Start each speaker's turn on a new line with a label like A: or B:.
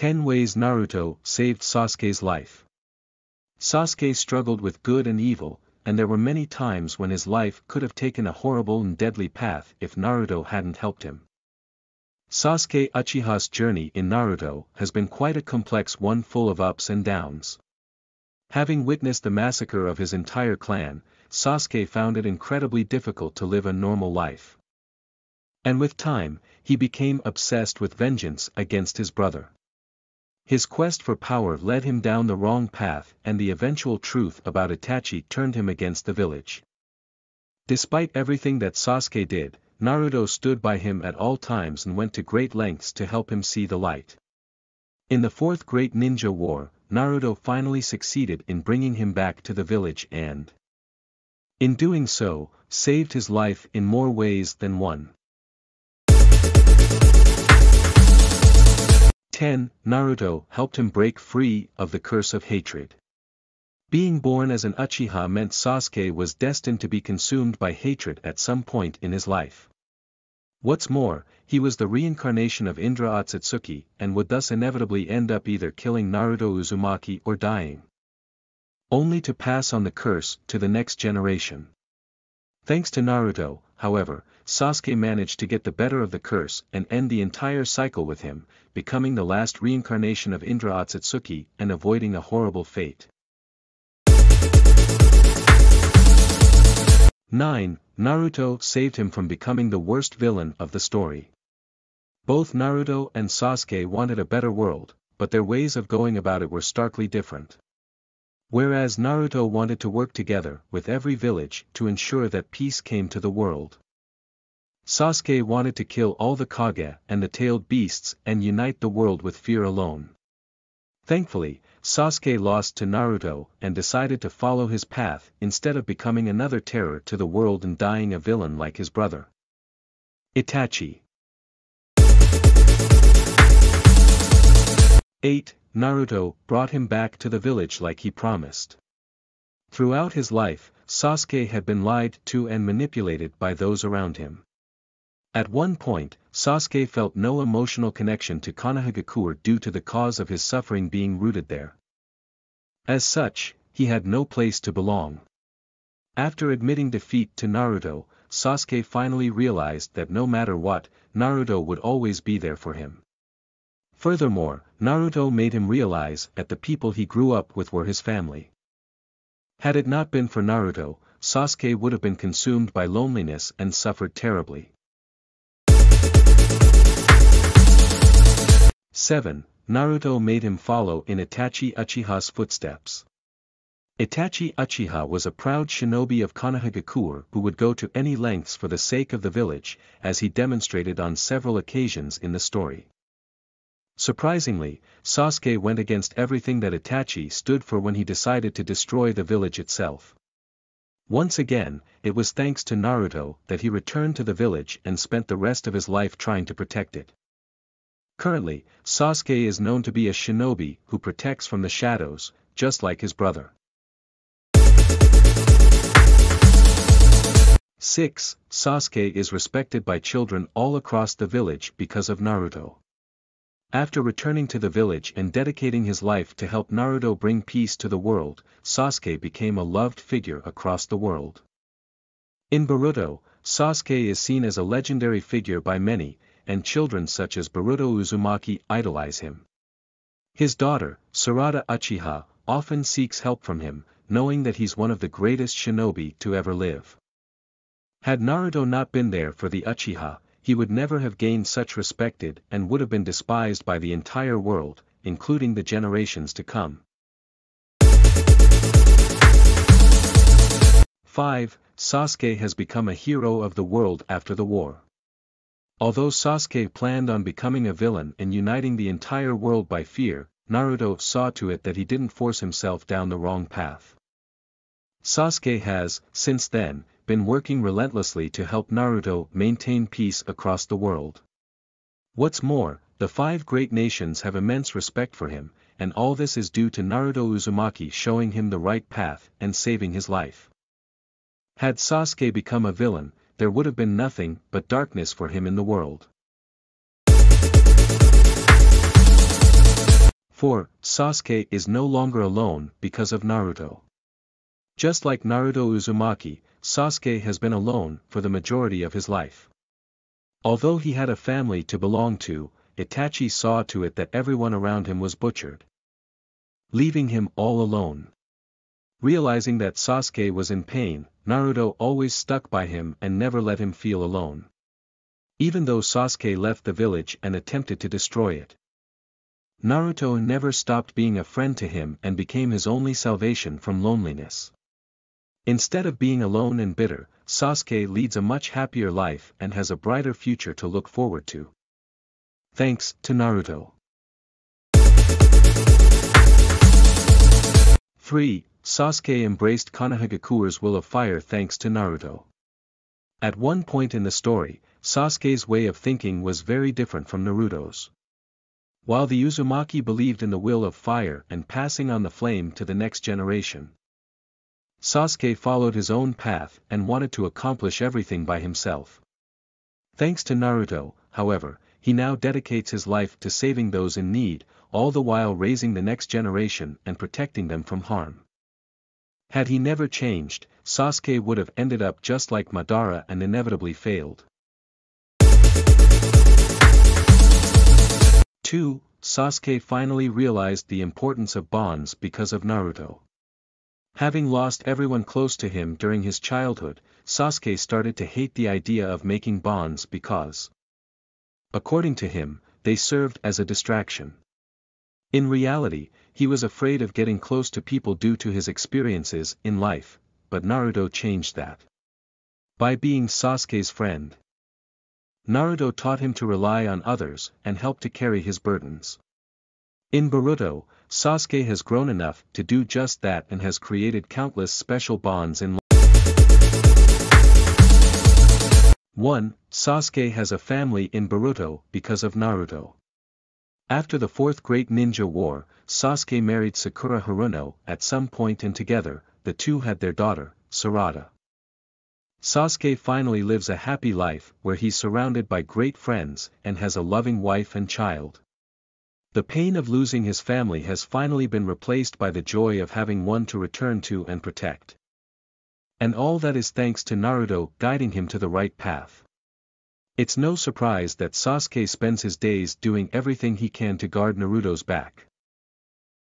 A: 10 Ways Naruto Saved Sasuke's Life Sasuke struggled with good and evil, and there were many times when his life could have taken a horrible and deadly path if Naruto hadn't helped him. Sasuke Uchiha's journey in Naruto has been quite a complex one full of ups and downs. Having witnessed the massacre of his entire clan, Sasuke found it incredibly difficult to live a normal life. And with time, he became obsessed with vengeance against his brother. His quest for power led him down the wrong path and the eventual truth about Itachi turned him against the village. Despite everything that Sasuke did, Naruto stood by him at all times and went to great lengths to help him see the light. In the Fourth Great Ninja War, Naruto finally succeeded in bringing him back to the village and, in doing so, saved his life in more ways than one. 10. Naruto helped him break free of the curse of hatred. Being born as an Uchiha meant Sasuke was destined to be consumed by hatred at some point in his life. What's more, he was the reincarnation of Indra Otsutsuki and would thus inevitably end up either killing Naruto Uzumaki or dying. Only to pass on the curse to the next generation. Thanks to Naruto, however, Sasuke managed to get the better of the curse and end the entire cycle with him, becoming the last reincarnation of Indra Otsutsuki and avoiding a horrible fate. 9. Naruto saved him from becoming the worst villain of the story. Both Naruto and Sasuke wanted a better world, but their ways of going about it were starkly different. Whereas Naruto wanted to work together with every village to ensure that peace came to the world. Sasuke wanted to kill all the Kage and the tailed beasts and unite the world with fear alone. Thankfully, Sasuke lost to Naruto and decided to follow his path instead of becoming another terror to the world and dying a villain like his brother. Itachi 8. Naruto brought him back to the village like he promised. Throughout his life, Sasuke had been lied to and manipulated by those around him. At one point, Sasuke felt no emotional connection to Konohagakure due to the cause of his suffering being rooted there. As such, he had no place to belong. After admitting defeat to Naruto, Sasuke finally realized that no matter what, Naruto would always be there for him. Furthermore, Naruto made him realize that the people he grew up with were his family. Had it not been for Naruto, Sasuke would have been consumed by loneliness and suffered terribly. 7. Naruto made him follow in Itachi Uchiha's footsteps. Itachi Uchiha was a proud shinobi of Konohagakure who would go to any lengths for the sake of the village, as he demonstrated on several occasions in the story. Surprisingly, Sasuke went against everything that Itachi stood for when he decided to destroy the village itself. Once again, it was thanks to Naruto that he returned to the village and spent the rest of his life trying to protect it. Currently, Sasuke is known to be a shinobi who protects from the shadows, just like his brother. 6. Sasuke is respected by children all across the village because of Naruto. After returning to the village and dedicating his life to help Naruto bring peace to the world, Sasuke became a loved figure across the world. In Boruto, Sasuke is seen as a legendary figure by many, and children such as Boruto Uzumaki idolize him. His daughter, Sarada Uchiha, often seeks help from him, knowing that he's one of the greatest shinobi to ever live. Had Naruto not been there for the Uchiha, he would never have gained such respected and would have been despised by the entire world, including the generations to come. 5. Sasuke has become a hero of the world after the war. Although Sasuke planned on becoming a villain and uniting the entire world by fear, Naruto saw to it that he didn't force himself down the wrong path. Sasuke has, since then, been working relentlessly to help Naruto maintain peace across the world. What's more, the five great nations have immense respect for him, and all this is due to Naruto Uzumaki showing him the right path and saving his life. Had Sasuke become a villain, there would have been nothing but darkness for him in the world. 4. Sasuke is no longer alone because of Naruto. Just like Naruto Uzumaki, Sasuke has been alone for the majority of his life. Although he had a family to belong to, Itachi saw to it that everyone around him was butchered. Leaving him all alone. Realizing that Sasuke was in pain, Naruto always stuck by him and never let him feel alone. Even though Sasuke left the village and attempted to destroy it. Naruto never stopped being a friend to him and became his only salvation from loneliness. Instead of being alone and bitter, Sasuke leads a much happier life and has a brighter future to look forward to. Thanks to Naruto. 3. Sasuke embraced Konohagakure's will of fire thanks to Naruto. At one point in the story, Sasuke's way of thinking was very different from Naruto's. While the Uzumaki believed in the will of fire and passing on the flame to the next generation, Sasuke followed his own path and wanted to accomplish everything by himself. Thanks to Naruto, however, he now dedicates his life to saving those in need, all the while raising the next generation and protecting them from harm. Had he never changed, Sasuke would have ended up just like Madara and inevitably failed. 2. Sasuke finally realized the importance of bonds because of Naruto. Having lost everyone close to him during his childhood, Sasuke started to hate the idea of making bonds because, according to him, they served as a distraction. In reality, he was afraid of getting close to people due to his experiences in life, but Naruto changed that. By being Sasuke's friend, Naruto taught him to rely on others and help to carry his burdens. In Boruto, Sasuke has grown enough to do just that and has created countless special bonds in life. 1. Sasuke has a family in Boruto because of Naruto. After the Fourth Great Ninja War, Sasuke married Sakura Haruno at some point and together, the two had their daughter, Sarada. Sasuke finally lives a happy life where he's surrounded by great friends and has a loving wife and child. The pain of losing his family has finally been replaced by the joy of having one to return to and protect. And all that is thanks to Naruto guiding him to the right path. It's no surprise that Sasuke spends his days doing everything he can to guard Naruto's back.